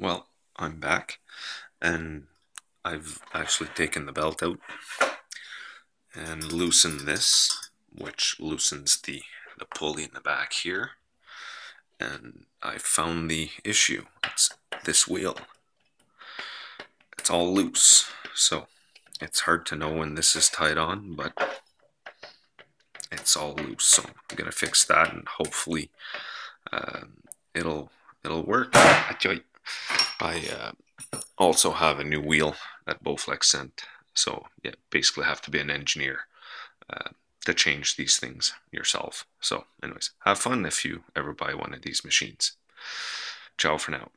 Well, I'm back and I've actually taken the belt out and loosened this, which loosens the, the pulley in the back here. And I found the issue. It's this wheel. It's all loose, so it's hard to know when this is tied on, but it's all loose. So I'm gonna fix that and hopefully uh, it'll it'll work. I uh, also have a new wheel that Bowflex sent, so yeah, basically have to be an engineer uh, to change these things yourself. So, anyways, have fun if you ever buy one of these machines. Ciao for now.